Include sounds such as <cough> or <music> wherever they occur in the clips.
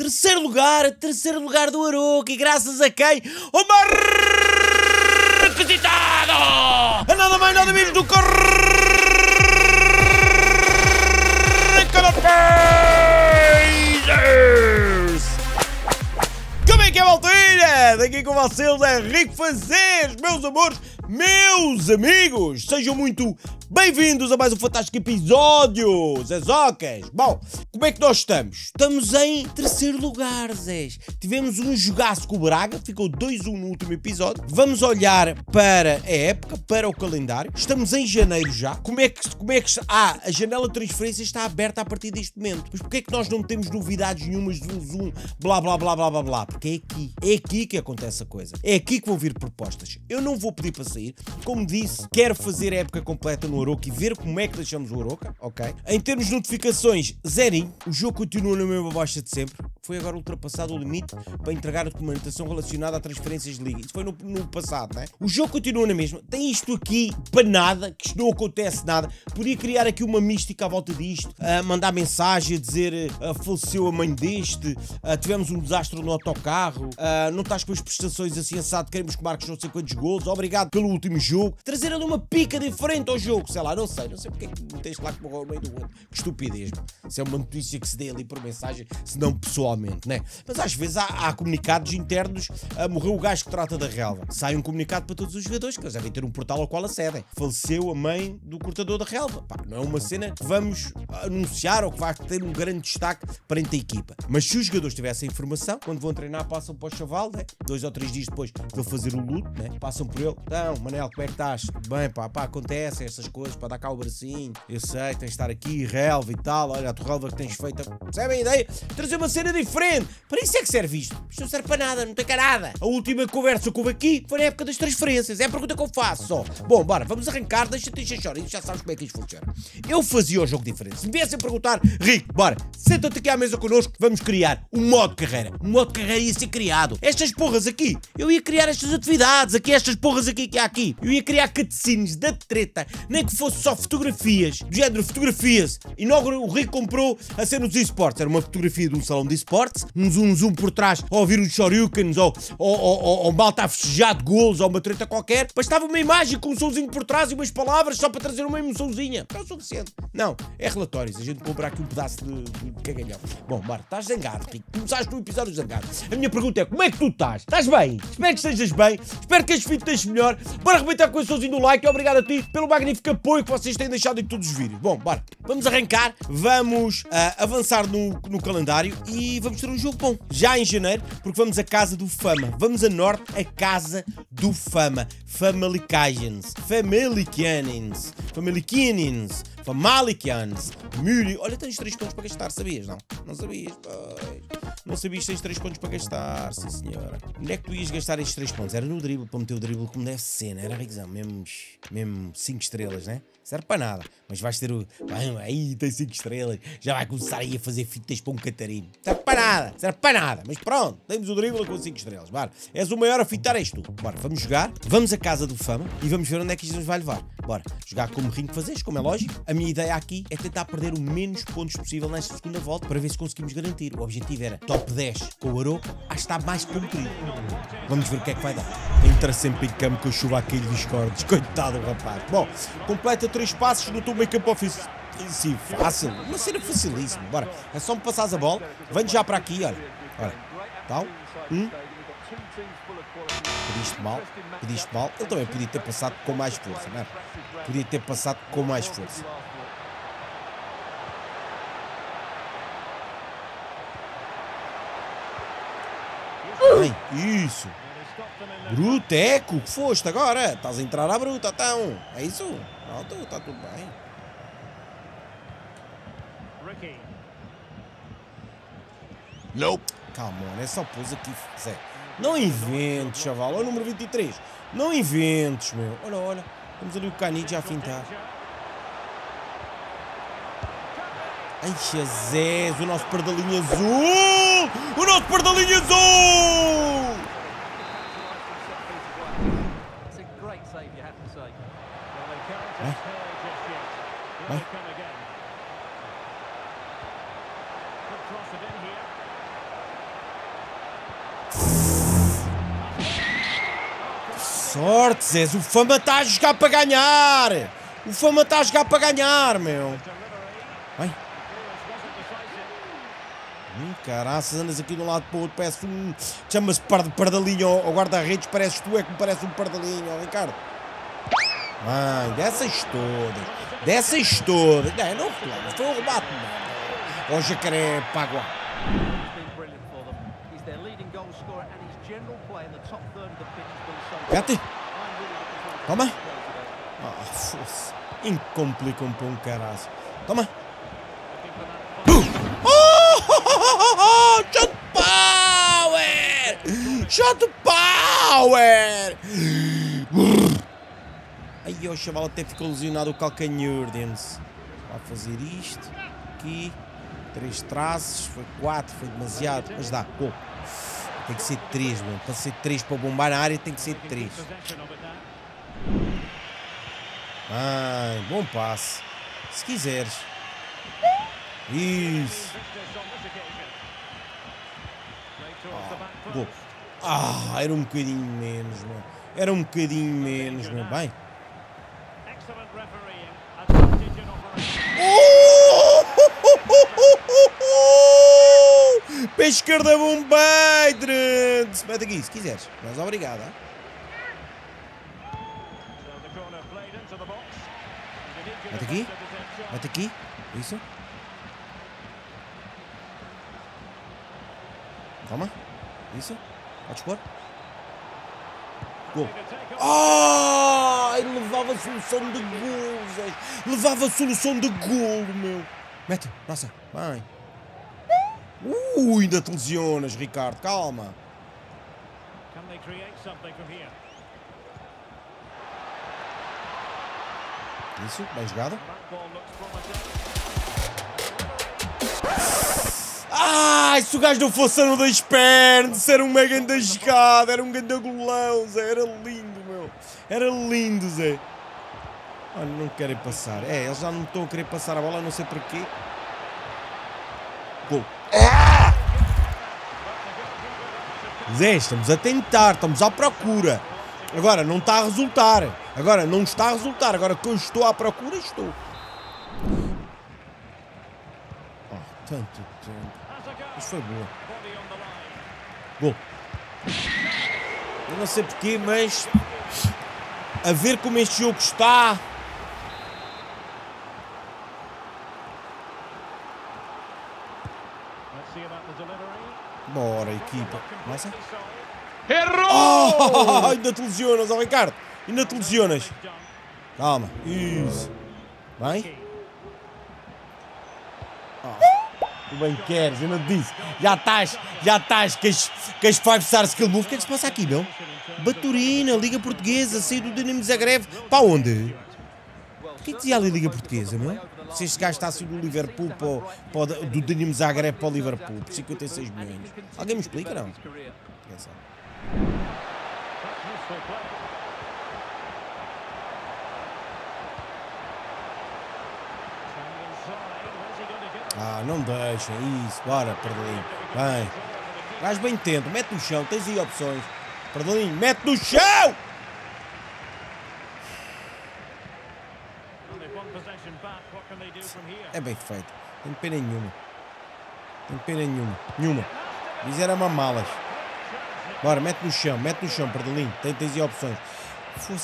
Terceiro lugar, terceiro lugar do Aroca e graças a quem? Uma requisitado! A nada mais nada menos do que! Como é que é, Valteira? Daqui com vocês é Rico Fazeres, meus amores, meus amigos! Sejam muito Bem-vindos a mais um fantástico episódio, Zezocas! Bom, como é que nós estamos? Estamos em terceiro lugar, Zés. Tivemos um jogaço com o Braga, ficou 2-1 no último episódio. Vamos olhar para a época, para o calendário. Estamos em janeiro já. Como é que, como é que Ah, a janela de transferência está aberta a partir deste momento. Mas porquê é que nós não temos novidades nenhumas de um zoom, blá blá blá blá blá blá? Porque é aqui. É aqui que acontece a coisa. É aqui que vão vir propostas. Eu não vou pedir para sair. Como disse, quero fazer a época completa no Oroca e ver como é que deixamos o Oroca, ok? Em termos de notificações, zerinho. O jogo continua na mesma baixa de sempre. Foi agora ultrapassado o limite para entregar a documentação relacionada a transferências de liga. Isso foi no, no passado, né? O jogo continua na mesma. Tem isto aqui para nada, que isto não acontece nada. Podia criar aqui uma mística à volta disto, uh, mandar mensagem dizer uh, faleceu a mãe deste, uh, tivemos um desastre no autocarro, não estás com as prestações assim assado, queremos que marques não sei quantos gols, obrigado pelo último jogo. Trazer ali uma pica diferente ao jogo, sei lá, não sei, não sei porque é que meteste lá que morreu no meio do outro. Que estupidez, Se é uma notícia que se dê ali por mensagem, se não pessoalmente, né? Mas às vezes há, há comunicados internos, a morreu o gajo que trata da relva. Sai um comunicado para todos os jogadores, que eles devem ter um portal ao qual acedem. Faleceu a mãe do cortador da relva. Pá, não é uma cena que vamos anunciar ou que vai ter um grande destaque perante a equipa. Mas se os jogadores tivessem informação, quando vão treinar, passam para o chaval, né? Dois ou três dias depois de ele fazer o luto, né? Passam por ele. Então, Manel, como é que estás? Bem, pá, pá, acontecem essas coisas para dar cá o bracinho. Eu sei, tens de estar aqui, relva e tal. Olha, a relva que tens feita. Percebem a ideia? Trazer uma cena diferente. Para isso é que serve isto. Isto não serve para nada, não tem cá nada. A última conversa que houve aqui foi na época das transferências. É a pergunta que eu faço só. Bom, bora, vamos arrancar. Deixa-te encher. Já sabes como é que isto funciona. Eu fazia o jogo diferente. Se me viessem perguntar, Rico, bora, senta-te aqui à mesa connosco. Vamos criar um modo carreira. Um modo carreira ia ser criado. Estas porras aqui, eu ia criar estas atividades. Aqui, estas porras aqui que há aqui. Eu ia criar cutscenes da treta. Nem que fosse só fotografias. Do género fotografias. E logo o Rico comprou a ser nos esportes. Era uma fotografia de um salão de esportes. Um zoom zoom por trás. Ou ouvir uns shoryukens. Ou, ou, ou, ou, malta a festejar de golos. Ou uma treta qualquer. Bastava uma imagem com um somzinho por trás e umas palavras só para trazer uma emoçãozinha. É o suficiente. Não, é relatórios. A gente compra aqui um pedaço de, de cagalhão. Bom, Mar, estás zangado, Rico. Começaste no episódio zangado. A minha pergunta é: como é que tu estás? Estás bem? Espero que estejas bem. Espero que as fit estejas melhor. Bora arrebentar com o somzinho do like. Obrigado a ti pelo magnífico apoio que vocês têm deixado em todos os vídeos. Bom, bora. Vamos arrancar. Vamos uh, avançar no, no calendário e vamos ter um jogo bom. Já em janeiro, porque vamos à Casa do Fama. Vamos a norte, a Casa do Fama. Famalicans. Famalicanins. Famalicanins. Famalikians, Muri. Olha, tens 3 pontos para gastar, sabias? Não? Não sabias? Pois. Não sabias tens 3 pontos para gastar, sim senhora. Onde é que tu ias gastar estes 3 pontos? Era no drible, para meter o drible como deve ser, não era revisão, mesmo, mesmo 5 estrelas, né? Serve para nada, mas vais ter o. Aí tem 5 estrelas, já vai começar aí a fazer fitas para um Catarino. Serve para nada, serve para nada, mas pronto, temos o drible com 5 estrelas. Bora, és o maior a fitar, és tu. Bora, vamos jogar, vamos à casa do Fama e vamos ver onde é que isto nos vai levar. Bora, jogar como ringue fazes, como é lógico. A minha ideia aqui é tentar perder o menos pontos possível nesta segunda volta para ver se conseguimos garantir. O objetivo era top 10 com o Aroca, está mais cumprido. Vamos ver o que é que vai dar. Entra sempre em campo com a chuva aqui dos cordes. Coitado do rapaz. Bom, completa 3 passos no teu make-up office. Sim, fácil. Uma cena facilíssima. Bora. É só me passares a bola. Vem já para aqui, olha. Olha. Tal. Um. Pediste mal, pediste mal. Ele também podia ter passado com mais força, não é? Podia ter passado com mais força. Bem, isso. Bruteco, que foste agora? Estás a entrar à bruta, então. É isso? Pronto, está tudo bem. Nope. Calma, é só pôs aqui. Zé. Não inventes, chaval. Olha o número 23. Não inventes, meu. Olha, olha. Temos ali o Canidia a fintar. Ai, Jesus, o nosso pardalinho azul! O nosso pardalinho azul! Vai. Vai. Sorte, Zés. O Fama está a jogar para ganhar. O Fama está a jogar para ganhar, meu. Vai. Hum, caraças, andas aqui de um lado para o outro. Parece um. Chama-se pardalinho ao guarda-redes. Parece tu, é que me parece um pardalinho, Ricardo. Vai, dessas todas. Dessas todas. Não, não reclamo, foi um rebate, mano. Ó, jacaré, pagua. Gati. Toma. Ah, fosse. Incomplicam para um caralho. Toma. <laughs> Oh, shot power! Shot power! Aí o chaval até ficou lesionado o calcanhar, Dense. Vai fazer isto. Aqui. Três traços. Foi quatro, foi demasiado. Mas dá, pouco. Tem que ser três, mano. Para ser três para bombar na área tem que ser três. Ai, bom passe. Se quiseres. Isso. Ah. Ah, era um bocadinho menos, mano. Era um bocadinho menos, meu bem. Pé esquerda bombeiro! Se mete aqui, se quiseres. Mas obrigado. Hein? Mete aqui. Mete aqui. Isso. Toma. Isso. Podes pôr. Gol. Ah! levava a solução de gol, Zé. Levava a solução de gol, meu. Mete. Nossa. Vai. Uh, ainda te lesionas, Ricardo. Calma. Isso, bem jogado. Ai, se o gajo não fosse no das pernas, era uma grande jogada, era um grande golão, Zé. Era lindo, meu. Era lindo, Zé. Olha, não querem passar. É, eles já não estão a querer passar a bola, não sei porquê. Gol. Ah! Zé, estamos a tentar, estamos à procura. Agora, não está a resultar. Agora, não está a resultar. Agora que eu estou à procura, estou. Oh, tanto tempo. Isso foi boa. Gol. Eu não sei porquê, mas a ver como este jogo está. Bora, equipa. Nossa. Errou! Oh, <laughs> ainda te lesionas, oh, Ricardo. Ainda te lesionas. Calma. Isso. Bem? Oh, tu bem queres, eu não te disse. Já estás, já estás com as, com as 5 star skill move. O que é que se passa aqui, meu? Baturina, Liga Portuguesa, saiu do Dinamo Zagreb. Para onde? O que é que dizia ali Liga Portuguesa, meu? Se este gajo está a do Liverpool para, para, do Dinamo Zagreb para o Liverpool por 56 milhões. Alguém me explica, não? Ah, não deixa, isso, bora, Perdolinho, bem. Vais bem tento, mete no chão, tens aí opções. Perdolinho, mete no chão! É bem feito. Tem pena nenhuma. Tem pena nenhuma. Nenhuma. Diz era mamalas. Bora, mete no chão, mete no chão, Perdolinho. Tem, tens aí opções.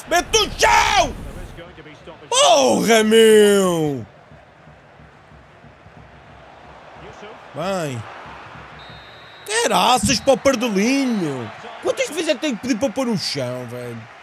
Mete no chão! Porra, meu! Bem. Caraças para o Perdolinho, meu. Quantas vezes é que tenho que pedir para pôr no chão, velho?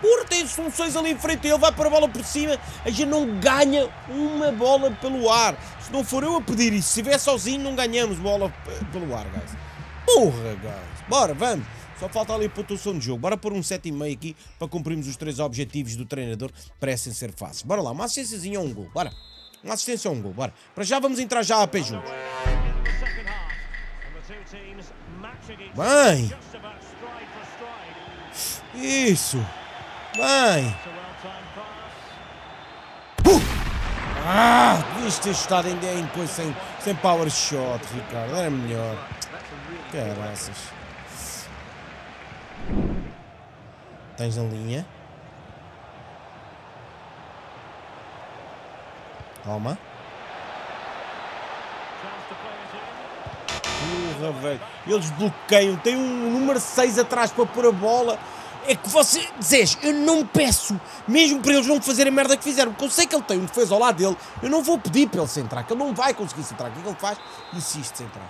Porra, tem soluções ali em frente ele, vai para a bola por cima, a gente não ganha uma bola pelo ar. Se não for eu a pedir isso, se estiver sozinho, não ganhamos bola pelo ar, guys. Porra, guys. Bora, vamos. Só falta ali a pontuação de jogo. Bora pôr um 7,5 aqui para cumprirmos os três objetivos do treinador. Parecem ser fáceis. Bora lá, uma assistênciazinha a um gol. Bora. Uma assistência a um gol. Bora. Para já vamos entrar já a pé juntos. Bem. Isso. Bem. Uh! Ah, devias ter estado em, em coisa sem, sem power shot, Ricardo. Era melhor. Caraças. Tens na linha. Toma. Porra, velho. Eles bloqueiam. Tem um número 6 atrás para pôr a bola. É que você dizes, eu não peço, mesmo para eles não fazerem a merda que fizeram, porque eu sei que ele tem um defesa ao lado dele, eu não vou pedir para ele centrar, que ele não vai conseguir centrar. O que é que ele faz? Insiste em centrar.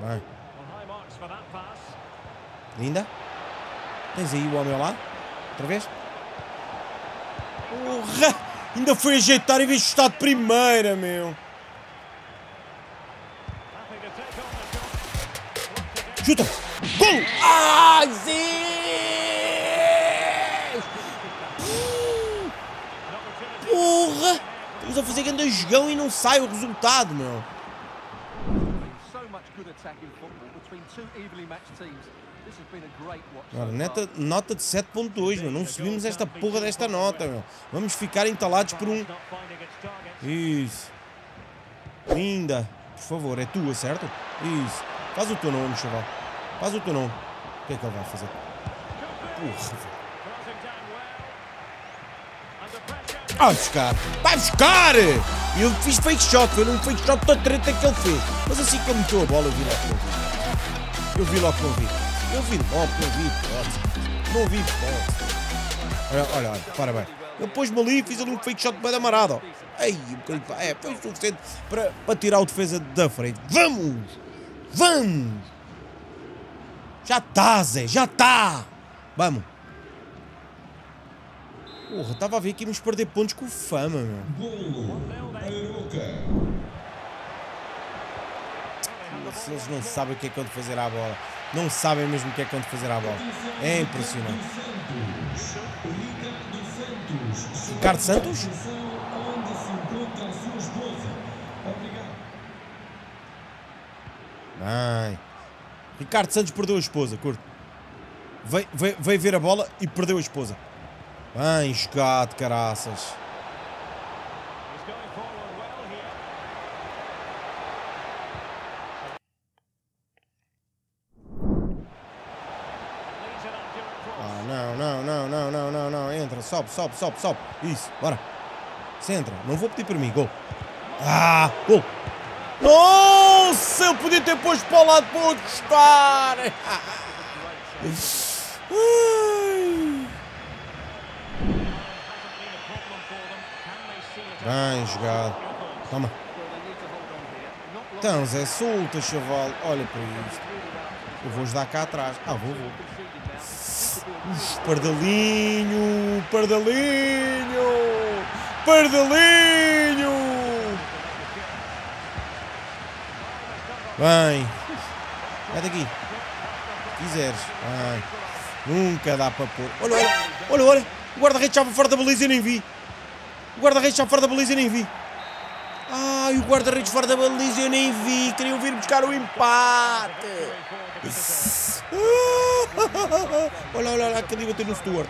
Vai. Linda. Tens aí o homem lá? Outra vez? Porra! Ainda foi ajeitar em vez de estar de primeira, meu. Chuta! Gol! Ai, Zé! Porra! Estamos a fazer grande jogão e não sai o resultado, meu. Ora, neta, nota de 7.2, meu. Não subimos esta porra desta nota, meu. Vamos ficar entalados por um... Isso. Linda. Por favor, é tua, certo? Isso. Faz o teu nome, chaval. Faz o teu nome. O que é que ele vai fazer? Porra, Vai buscar! Vai buscar! Eu fiz fake shot, foi num fake shot da treta que ele fez. Mas assim que ele meteu a bola, eu vi logo que Eu vi logo que não vi. Eu vi logo que não vi. Não vi. Olha, olha, olha, para bem. Ele pôs-me ali e fiz ali um fake shot bem amarado. Ei, um bocadinho. É, foi suficiente para, para tirar o defesa da frente. Vamos! Vamos! Já tá, Zé, já tá! Vamos! Porra, estava a ver que íamos perder pontos com fama, meu. Golo, Eles não sabem o que é que fazer à bola. Não sabem mesmo o que é que fazer à bola. É impressionante. Ricardo Santos? Bem. Ricardo Santos perdeu a esposa, curto. Veio, ver a bola e perdeu a esposa. Bem jogado, caraças. Ah, não, não, não, não, não, não, não. Entra, sobe, sobe, sobe, sobe. Isso, bora. Centra. Não vou pedir para mim. Gol. Ah, gol. Nossa, eu podia ter posto para o lado para o estar. Bem jogado. Toma. Então, Zé, solta, chaval. Olha para isto. Eu vou ajudar cá atrás. Ah, vou, vou. Uf, pardalinho, pardalinho, pardalinho. Bem. Vai daqui. Quiseres. Bem. Nunca dá para pôr. Olha, olha, olha, olha. O guarda-redes estava fora da baliza e nem vi. O guarda-redes está fora da baliza e nem vi. Ai, o guarda-redes fora da baliza eu nem vi. Queriam vir buscar o empate. olha, olha, olha, que bateu no Stuart.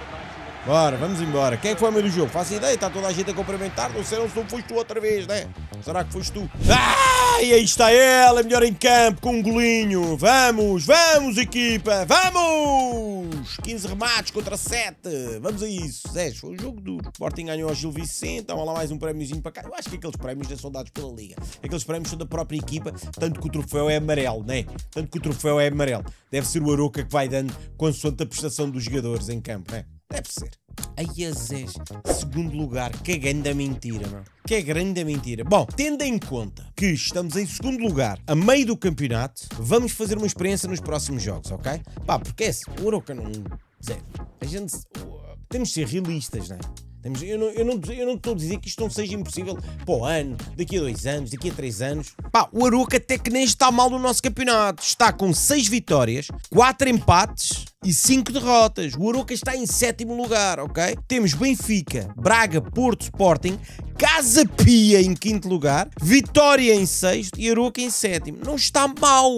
Bora, vamos embora. Quem que foi meio do jogo? Faço ideia, está toda a gente a cumprimentar. Não sei se não foste tu outra vez, né? Será que foste tu? Ah, e aí está ela, melhor em campo, com um golinho. Vamos, vamos, equipa, vamos! 15 remates contra 7. Vamos a isso. Zé, foi um jogo duro. Sporting ganhou ao Gil Vicente, toma lá mais um prémiozinho para cá. Eu acho que aqueles prémios não são dados pela Liga. Aqueles prémios são da própria equipa, tanto que o troféu é amarelo, né? Tanto que o troféu é amarelo. Deve ser o Aroca que vai dando consoante a prestação dos jogadores em campo, né? Deve ser. Ai, Azés, segundo lugar, que grande mentira, meu. Que grande mentira. Bom, tendo em conta que estamos em segundo lugar, a meio do campeonato, vamos fazer uma experiência nos próximos jogos, ok? Pá, porque é assim, o Oroca não. Zé, a gente. Temos de ser realistas, não é? Eu não, não, eu não estou a dizer que isto não seja impossível para o ano, daqui a dois anos, daqui a três anos. Pá, o Aruca até que nem está mal no nosso campeonato. Está com seis vitórias, quatro empates e 5 derrotas. O Aroca está em sétimo lugar, ok? Temos Benfica, Braga, Porto, Sporting, Casa Pia em quinto lugar, Vitória em sexto e Aroca em sétimo. Não está mal.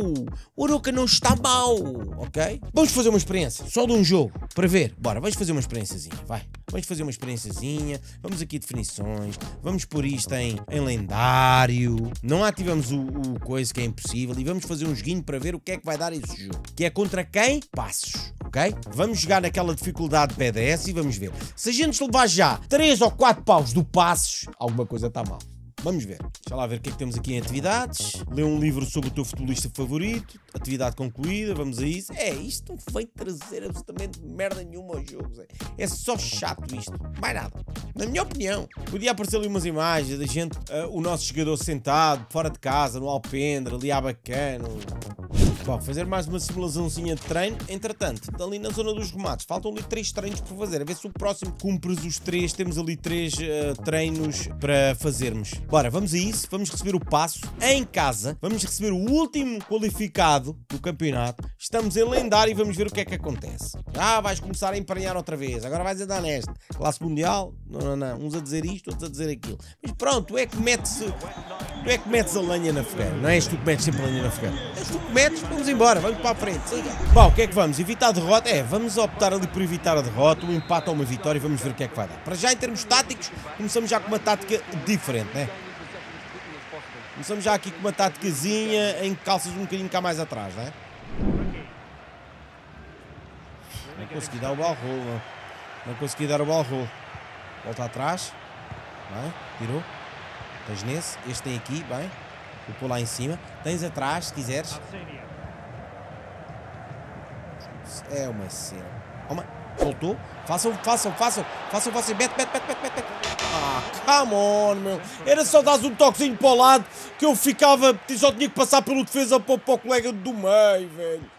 O Aroca não está mal, ok? Vamos fazer uma experiência, só de um jogo, para ver. Bora, vamos fazer uma experiênciazinha, vai. Vamos fazer uma experiênciazinha, vamos aqui definições, vamos pôr isto em, em lendário. Não ativamos o, o coisa que é impossível e vamos fazer um joguinho para ver o que é que vai dar esse jogo. Que é contra quem? Passos ok? Vamos jogar naquela dificuldade PDS e vamos ver. Se a gente levar já 3 ou 4 paus do passos, alguma coisa está mal. Vamos ver. Deixa lá ver o que é que temos aqui em atividades. Lê um livro sobre o teu futebolista favorito. Atividade concluída, vamos a isso. É, isto não foi trazer absolutamente merda nenhuma aos jogos. É, é só chato isto. Mais nada. Na minha opinião. Podia aparecer ali umas imagens da gente, uh, o nosso jogador sentado, fora de casa, no alpendre, ali à bacana. Bom, fazer mais uma simulaçãozinha de treino. Entretanto, ali na zona dos remates, faltam ali três treinos por fazer. A ver se o próximo cumpres os três. Temos ali três uh, treinos para fazermos. Bora, vamos a isso. Vamos receber o passo em casa. Vamos receber o último qualificado do campeonato. Estamos em lendário e vamos ver o que é que acontece. Ah, vais começar a empanhar outra vez. Agora vais andar neste. Classe mundial? Não, não, não. Uns a dizer isto, outros a dizer aquilo. Mas pronto, é que metes, tu é que metes a lenha na fogueira. Não és tu que metes sempre a lenha na fogueira. És tu que metes, vamos embora, vamos para a frente. Bom, o que é que vamos? Evitar a derrota? É, vamos optar ali por evitar a derrota, um empate ou uma vitória e vamos ver o que é que vai dar. Para já, em termos táticos, começamos já com uma tática diferente, né? Começamos já aqui com uma táticazinha em calças um bocadinho cá mais atrás, né? Não consegui dar o balro, não. Não consegui dar o balro. Volta atrás. Bem, tirou. Tens nesse. Este tem aqui, bem. Vou pôr lá em cima. Tens atrás, se quiseres. É uma cena. Uma... Voltou. Façam, façam, façam. Façam vocês. Mete, mete, mete, mete, mete. Ah, come on, meu. Era só dar um toquezinho para o lado que eu ficava. Só tinha que passar pelo defesa para o colega do meio, velho.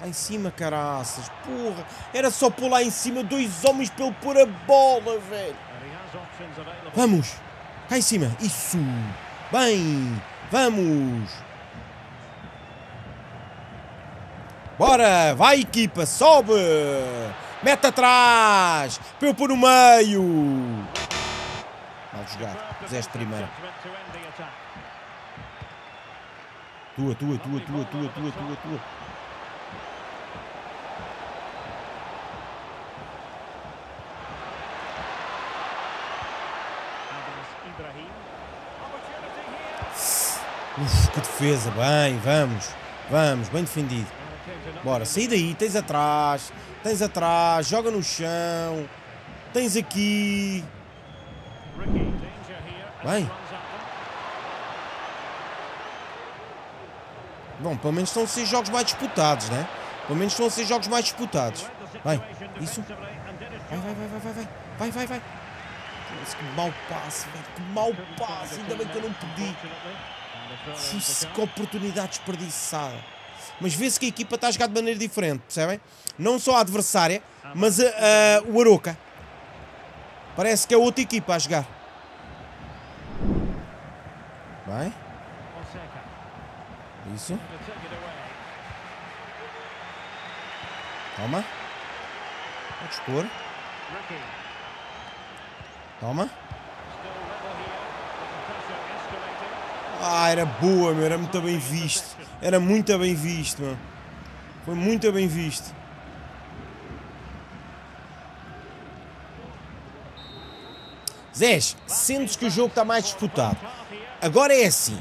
Lá em cima, caraças. Porra. Era só pôr lá em cima dois homens para ele pôr a bola, velho. Vamos. Cá em cima. Isso. Bem. Vamos. Bora. Vai, equipa. Sobe. Mete atrás. Para eu pôr no meio. Mal jogado. Fizeste primeiro. Tua, tua, tua, tua, tua, tua, tua, tua. Uf, que defesa, bem, vamos, vamos, bem defendido. Bora, sai daí, tens atrás, tens atrás, joga no chão, tens aqui. Bem. Bom, pelo menos estão a ser jogos mais disputados, né? Pelo menos estão a ser jogos mais disputados. Bem, isso. Vai, vai, vai, vai, vai, vai, vai, vai, vai. Que mau passe, velho, que mau passe, ainda bem que eu não pedi. Que oportunidade desperdiçada. Mas vê-se que a equipa está a jogar de maneira diferente, percebem? Não só a adversária, mas a, a, o Aroca. Parece que é outra equipa a jogar. Vai. Isso. Toma. Pode expor. Toma. Ah, era boa, meu. Era muito bem visto. Era muito bem visto, meu. Foi muito bem visto. Zés, sentes que o jogo está mais disputado. Agora é assim.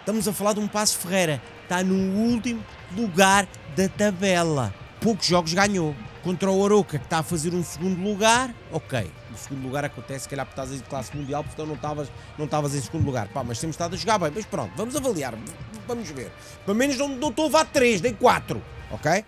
Estamos a falar de um Passo Ferreira. Está no último lugar da tabela. Poucos jogos ganhou. Contra o Aroca, que está a fazer um segundo lugar, ok. O segundo lugar acontece, se calhar, porque estás em classe mundial, porque não estavas não em segundo lugar. Pá, mas temos estado a jogar bem. Mas pronto, vamos avaliar, vamos ver. Pelo menos não, estou a levar 3, nem 4, ok?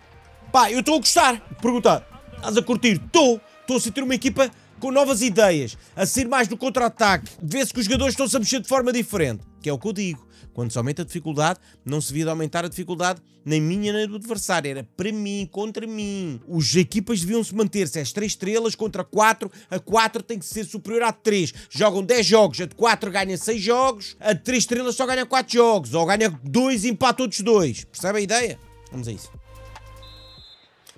Pá, eu estou a gostar. Perguntar, estás a curtir? Estou. Estou a sentir uma equipa com novas ideias, a sair mais do contra-ataque, vê-se que os jogadores estão-se a mexer de forma diferente. Que é o que eu digo. Quando se aumenta a dificuldade, não se devia de aumentar a dificuldade nem minha nem do adversário. Era para mim, contra mim. Os equipas deviam se manter-se às 3 estrelas contra 4. A 4 tem que ser superior a 3. Jogam 10 jogos, a de 4 ganha 6 jogos, a de 3 estrelas só ganha 4 jogos. Ou ganha 2 e empata outros 2. Percebe a ideia? Vamos a isso.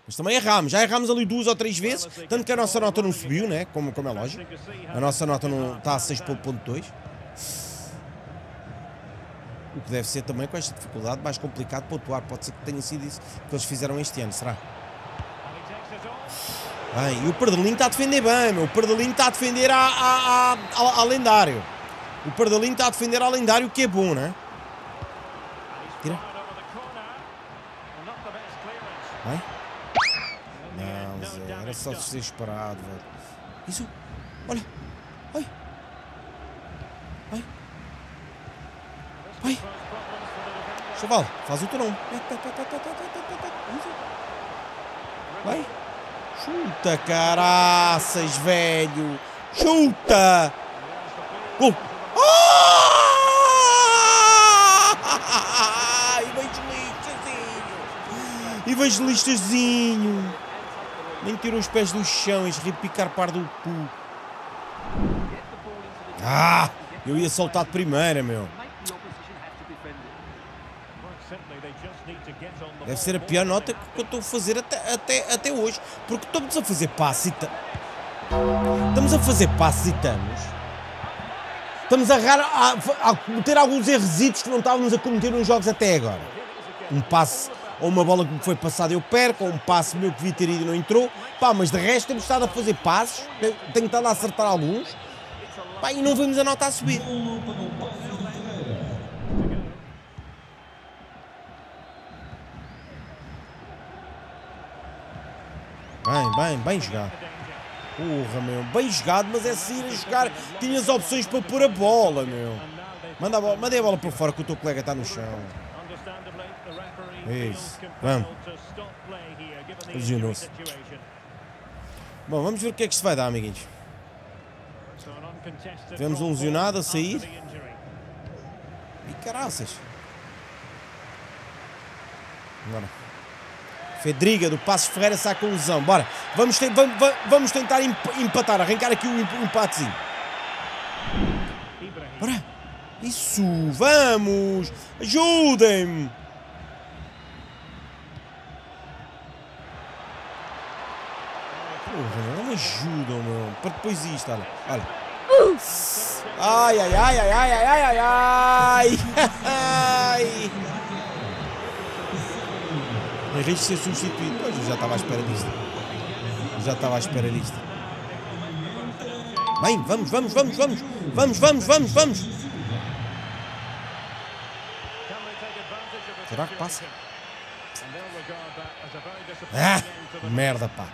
Mas também erramos, já erramos ali duas ou três vezes, tanto que a nossa nota não subiu, né? como, como é lógico. A nossa nota não está a 6.2. O que deve ser também com esta dificuldade mais complicado pontuar. Pode ser que tenha sido isso que eles fizeram este ano, será? Bem, e o Perdelinho está a defender bem, meu. O Perdelinho está a defender a, a, a, a, lendário. O Perdelinho está a defender a lendário, que é bom, né? Tira. Bem. Não, Zé, era só ser esperado. Isso, olha. Ai. Ai. Chaval, faz o turão. Vai. Chuta, caraças, velho. Chuta. Gol. Ah! Evangelista-zinho. Nem tirou os pés do chão, esse repicar par do cu. Ah! Eu ia soltar de primeira, meu. Deve ser a pior nota que eu estou a fazer até, até, até hoje. Porque estamos a fazer passe e Estamos a fazer passe e estamos. Estamos a, a, a cometer alguns erresitos que não estávamos a cometer nos jogos até agora. Um passe ou uma bola que me foi passada eu perco, ou um passe meu que devia ter ido e não entrou. Pá, mas de resto temos estado a fazer passos, tenho estado a acertar alguns. Pá, e não vemos a nota a subir. Bem, bem, bem jogado. Porra, meu. Bem jogado, mas é sair a jogar. Tinhas opções para pôr a bola, meu. Manda a bola, mandei a bola para fora que o teu colega está no chão. Isso. Vamos. Lesionou-se. Bom, vamos ver o que é que isto vai dar, amiguinhos. Tivemos um lesionado a sair. E caraças. Bora. Fedriga do Passos Ferreira sai com lesão. Bora. Vamos, te vamos, vamos tentar empatar. Arrancar aqui o empatezinho. Bora. Isso. Vamos. Ajudem-me. Porra, não ajudam, meu. Para depois isto, olha. Olha. Ai, ai, ai, ai, ai, ai, ai, ai, ai. <laughs> De ser substituído. Pois, eu já estava à espera disto. Já estava à espera disto. Bem, vamos, vamos, vamos, vamos. Vamos, vamos, vamos, vamos. Será que passa? Ah, merda, pá.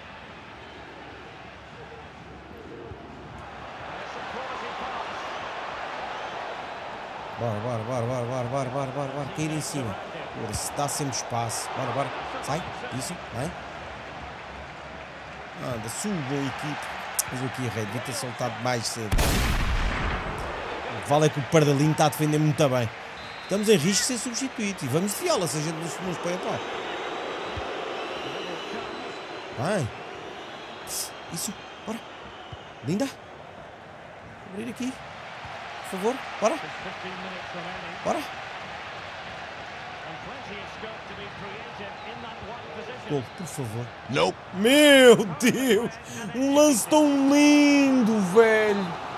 Bora, bora, bora, bora, bora, bora, bora, bora, bora, cair em cima. Bora, se dá sempre espaço. Bora, bora. Sai, isso, vai. Anda, subam equipe. Mas eu aqui errei, devia ter soltado mais cedo. Vale é que o Pardalinho está a defender muito bem. Estamos em risco de ser substituído e vamos de viola se a gente não nos põe atuar. Vai. Isso, bora. Linda. Abrir aqui. Por favor, bora. Bora. Gol, por favor. Nope. Meu Deus! Um lance tão lindo, velho!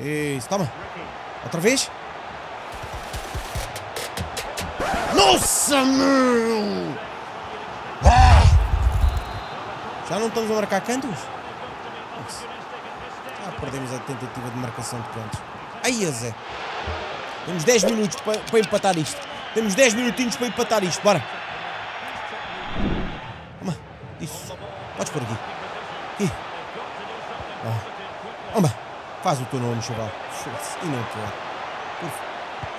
Isso, toma. Outra vez. Nossa, meu! Ah! Já não estamos a marcar cantos? Já perdemos a tentativa de marcação de cantos. Aí, Zé. Temos 10 minutos para, para empatar isto. Temos 10 minutinhos para empatar isto. Bora. Toma. Isso. Podes por aqui. Aqui. Ah. Toma. Faz o teu nome, chaval. E não quero.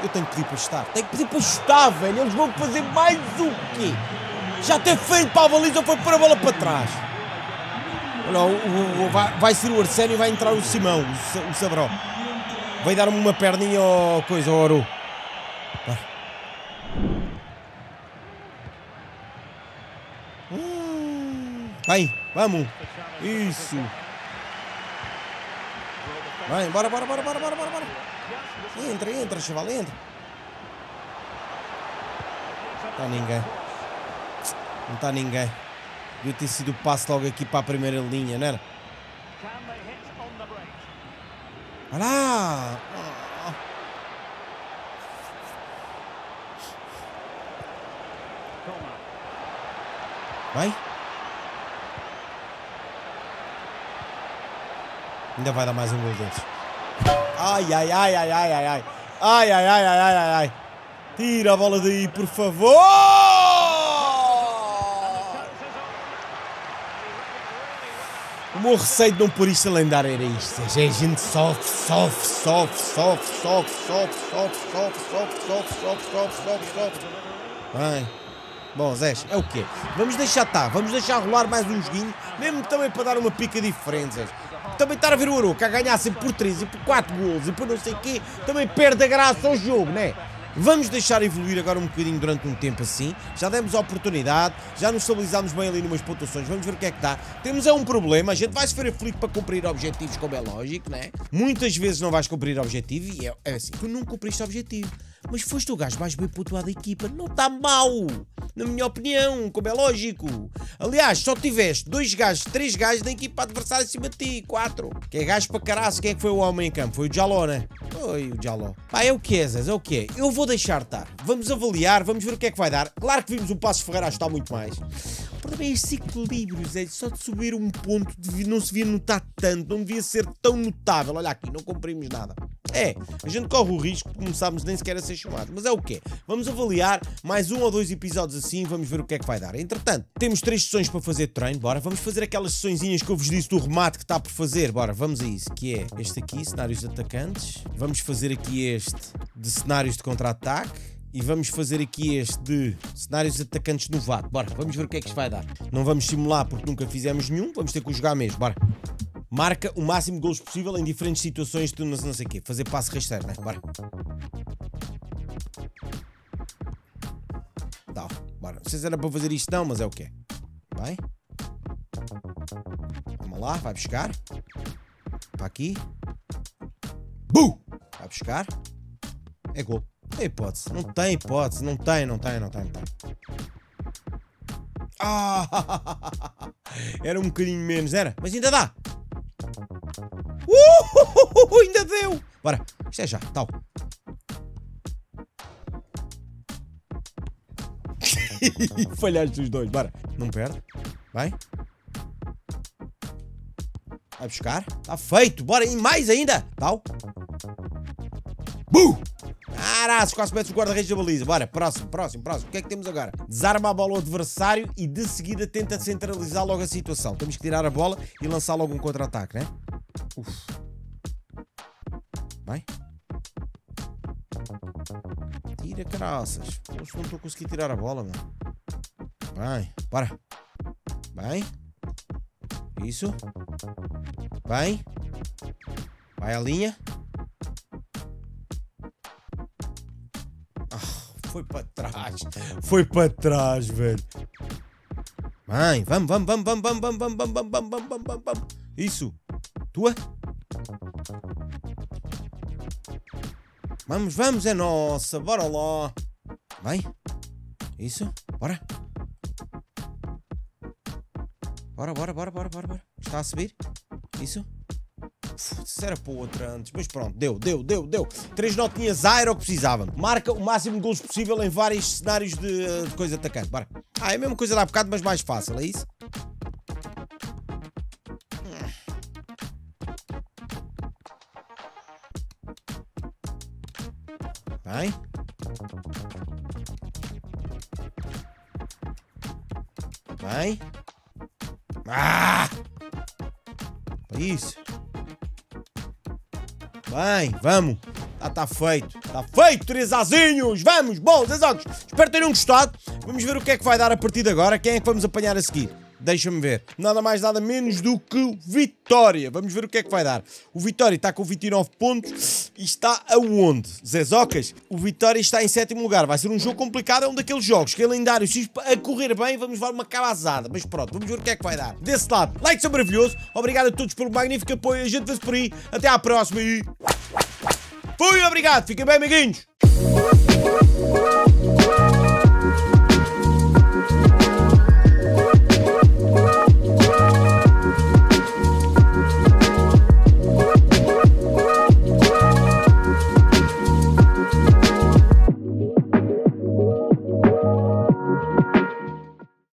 Eu tenho que pedir para chutar. Tenho que pedir para chutar, velho. Eles vão fazer mais o quê? Já ter feito para a baliza foi pôr a bola para trás. Olha, o, o, vai, vai ser o Arsénio e vai entrar o Simão, o, o Sabró. Vai dar-me uma perninha ao coisa, ao Ouro. Vai, vamos. Isso. Vai, bora, bora, bora, bora, bora, bora, bora. Entra, entra, chaval, entra. Não está ninguém. Não está ninguém. Devia ter sido o passo logo aqui para a primeira linha, não era? Olha lá! Vai? Ainda vai dar mais um gol dentro. Ai, ai, ai, ai, ai, ai, ai. Ai, ai, ai, ai, ai, ai. Tira a bola daí, por favor! O meu receio de não pôr isto a lendário era isto. É gente sofre, sofre, sofre, sofre, sofre, sofre, sofre, sofre, sofre, sofre, sofre, sofre, sofre, sofre. Bem. Bom, Zé, é o quê? Vamos deixar estar, tá, vamos deixar rolar mais um joguinho, mesmo também para dar uma pica diferente, Zé também estar a ver o Aroca a ganhar sempre por 3 e por 4 gols e por não sei o quê, também perde a graça ao jogo, né? Vamos deixar evoluir agora um bocadinho durante um tempo assim. Já demos a oportunidade, já nos estabilizámos bem ali numas pontuações. Vamos ver o que é que dá. Temos é um problema, a gente vai sofrer aflito para cumprir objetivos, como é lógico, né? Muitas vezes não vais cumprir objetivo e é, é assim, tu não cumpriste objetivo. Mas foste o gajo mais bem pontuado da equipa. Não está mal, na minha opinião, como é lógico. Aliás, só tiveste dois gajos, três gajos da equipa adversária acima de ti, quatro. Que é gajo para caraço. Quem é que foi o homem em campo? Foi o Jaló, né? Foi o Jaló. Pá, é o que é, Zé, é o que é. Eu vou deixar estar. Vamos avaliar, vamos ver o que é que vai dar. Claro que vimos o Passo Ferreira a estar muito mais. O problema é este equilíbrio, Zé. Só de subir um ponto não se devia notar tanto, não devia ser tão notável. Olha aqui, não cumprimos nada. É, a gente corre o risco de começarmos nem sequer a ser chamados. Mas é o quê? Vamos avaliar mais um ou dois episódios assim vamos ver o que é que vai dar. Entretanto, temos três sessões para fazer de treino. Bora, vamos fazer aquelas sessõezinhas que eu vos disse do remate que está por fazer. Bora, vamos a isso. Que é este aqui, cenários de atacantes. Vamos fazer aqui este de cenários de contra-ataque. E vamos fazer aqui este de cenários atacantes novato. Bora, vamos ver o que é que isto vai dar. Não vamos simular porque nunca fizemos nenhum. Vamos ter que jogar mesmo. Bora. Marca o máximo de gols possível em diferentes situações de não sei o quê. Fazer passe rasteiro, né? Bora. Tá, bora. Não sei se era para fazer isto não, mas é o quê? Vai. Vamos lá, vai buscar. Para aqui. Bu! Vai buscar. É gol. Tem hipótese. Não tem hipótese. Não tem, não tem, não tem, não tem. Ah! <laughs> Era um bocadinho menos, era? Mas ainda dá. Uh, ainda deu! Bora, isto é já, tal. <laughs> Falhaste os dois, bora. Não perde. Vai. Vai buscar. Está feito. Bora, e mais ainda. Tal. Buh! Caraças, quase metes o guarda-redes da baliza. Bora, próximo, próximo, próximo. O que é que temos agora? Desarma a bola ao adversário e de seguida tenta centralizar logo a situação. Temos que tirar a bola e lançar logo um contra-ataque, né? Uf. Vai. Tira, caraças. Poxa, não estou a conseguir tirar a bola, mano. Vai, bora. Vai. Isso. Vai. Vai a linha. Ah, foi para trás. Foi para trás, velho. Vai, vamos, vamos, vamos, vamos, vamos, vamos, vamos, vamos, vamos, vamos, vamos, vamos. Isso. Tua? Vamos, vamos, é nossa. Bora lá. Vai. Isso. Bora. Bora, bora, bora, bora, bora, bora. Está a subir? Isso? Isso era para outra antes, mas pronto, deu, deu, deu, deu. Três notinhas A era o que precisava. Marca o máximo de gols possível em vários cenários de, de coisa atacante. Bora. Ah, é a mesma coisa da bocado, mas mais fácil, é isso? Vai. Ah! Isso. Vai, vamos. Ah, tá feito. Está feito, três azinhos. Vamos, bom, Zezocos. Espero terem gostado. Vamos ver o que é que vai dar a partir de agora. Quem é que vamos apanhar a seguir? Deixa-me ver. Nada mais, nada menos do que Vitória. Vamos ver o que é que vai dar. O Vitória está com 29 pontos e está aonde? Zezocas? O Vitória está em sétimo lugar. Vai ser um jogo complicado. É um daqueles jogos que lendário. Se a correr bem, vamos levar uma cabazada. Mas pronto, vamos ver o que é que vai dar. Desse lado, like são maravilhoso. Obrigado a todos pelo magnífico apoio. A gente vê-se por aí. Até à próxima e... Fui, obrigado. Fiquem bem, amiguinhos.